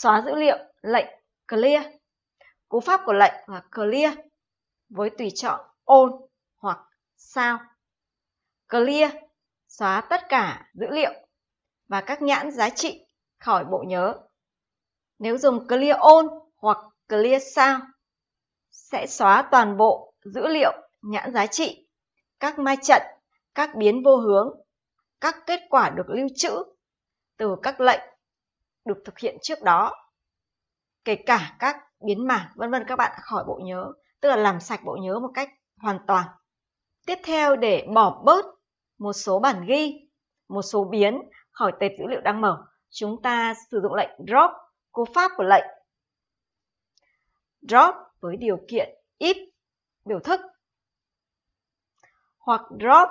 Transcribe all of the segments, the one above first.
xóa dữ liệu lệnh clear. Cú pháp của lệnh là clear với tùy chọn on hoặc sao. Clear xóa tất cả dữ liệu và các nhãn giá trị khỏi bộ nhớ. Nếu dùng clear on hoặc clear sao sẽ xóa toàn bộ dữ liệu nhãn giá trị, các mai trận, các biến vô hướng, các kết quả được lưu trữ từ các lệnh được thực hiện trước đó, kể cả các biến mảng vân vân các bạn khỏi bộ nhớ, tức là làm sạch bộ nhớ một cách hoàn toàn. Tiếp theo để bỏ bớt một số bản ghi, một số biến khỏi tệp dữ liệu đang mở, chúng ta sử dụng lệnh drop, cú pháp của lệnh drop với điều kiện if biểu thức hoặc drop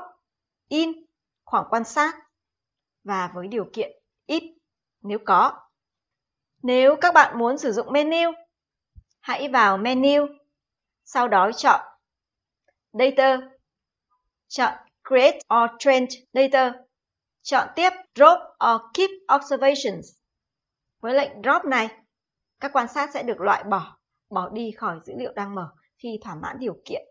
in khoảng quan sát và với điều kiện if nếu có. Nếu các bạn muốn sử dụng menu, hãy vào menu, sau đó chọn Data, chọn Create or Change Data, chọn tiếp Drop or Keep Observations. Với lệnh Drop này, các quan sát sẽ được loại bỏ, bỏ đi khỏi dữ liệu đang mở khi thỏa mãn điều kiện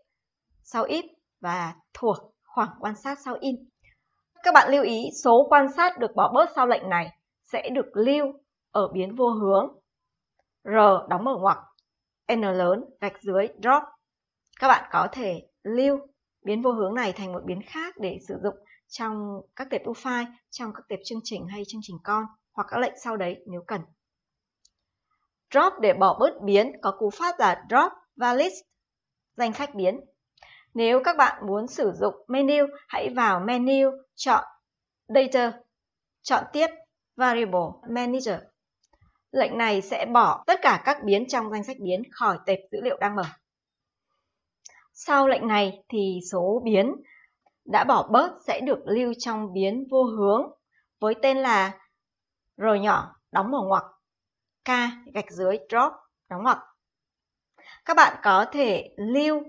sau if và thuộc khoảng quan sát sau in. Các bạn lưu ý số quan sát được bỏ bớt sau lệnh này sẽ được lưu ở biến vô hướng R đóng mở ngoặc N lớn gạch dưới drop. Các bạn có thể lưu biến vô hướng này thành một biến khác để sử dụng trong các tệp u file, trong các tệp chương trình hay chương trình con hoặc các lệnh sau đấy nếu cần. Drop để bỏ bớt biến có cú pháp là drop valid danh sách biến. Nếu các bạn muốn sử dụng menu, hãy vào menu, chọn Data, chọn tiếp Variable Manager. Lệnh này sẽ bỏ tất cả các biến trong danh sách biến khỏi tệp dữ liệu đang mở. Sau lệnh này thì số biến đã bỏ bớt sẽ được lưu trong biến vô hướng với tên là R nhỏ đóng mở ngoặc K gạch dưới drop đóng ngoặc. Các bạn có thể lưu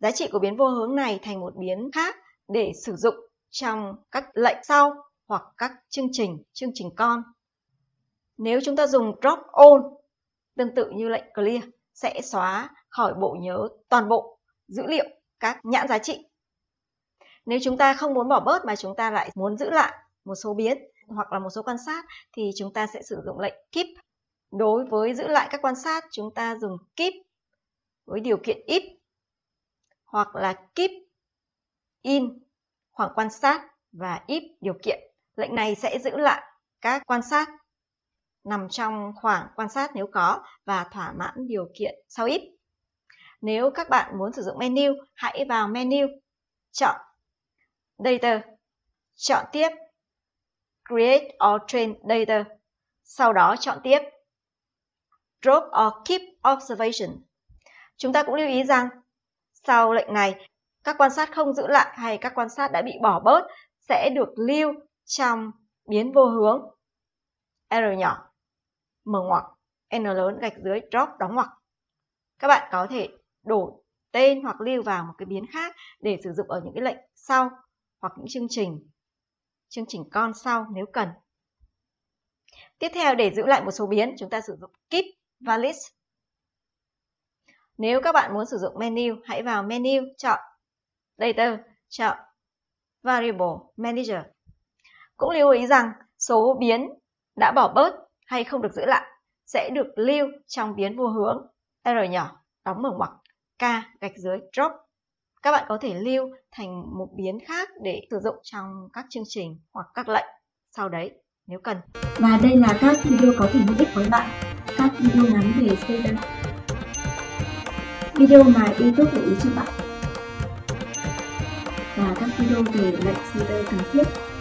giá trị của biến vô hướng này thành một biến khác để sử dụng trong các lệnh sau hoặc các chương trình, chương trình con. Nếu chúng ta dùng drop all tương tự như lệnh clear, sẽ xóa khỏi bộ nhớ toàn bộ dữ liệu các nhãn giá trị. Nếu chúng ta không muốn bỏ bớt mà chúng ta lại muốn giữ lại một số biến hoặc là một số quan sát thì chúng ta sẽ sử dụng lệnh keep. Đối với giữ lại các quan sát, chúng ta dùng keep với điều kiện if hoặc là keep in khoảng quan sát và if điều kiện. Lệnh này sẽ giữ lại các quan sát nằm trong khoảng quan sát nếu có và thỏa mãn điều kiện sau ít. Nếu các bạn muốn sử dụng menu, hãy vào menu, chọn Data, chọn tiếp Create or Train Data, sau đó chọn tiếp Drop or Keep Observation. Chúng ta cũng lưu ý rằng sau lệnh này, các quan sát không giữ lại hay các quan sát đã bị bỏ bớt sẽ được lưu trong biến vô hướng R nhỏ, mở ngoặc, N lớn gạch dưới drop đóng ngoặc. Các bạn có thể đổi tên hoặc lưu vào một cái biến khác để sử dụng ở những cái lệnh sau hoặc những chương trình chương trình con sau nếu cần. Tiếp theo để giữ lại một số biến, chúng ta sử dụng keep và list Nếu các bạn muốn sử dụng menu, hãy vào menu, chọn Data, chọn Variable Manager. Cũng lưu ý rằng số biến đã bỏ bớt hay không được giữ lại sẽ được lưu trong biến vô hướng R nhỏ đóng mở ngoặc K gạch dưới drop. Các bạn có thể lưu thành một biến khác để sử dụng trong các chương trình hoặc các lệnh sau đấy nếu cần. Và đây là các video có thể hữu ích với bạn, các video ngắn về xây dựng. Video mà YouTube gợi ý cho bạn và các video về lệnh CT cần thiết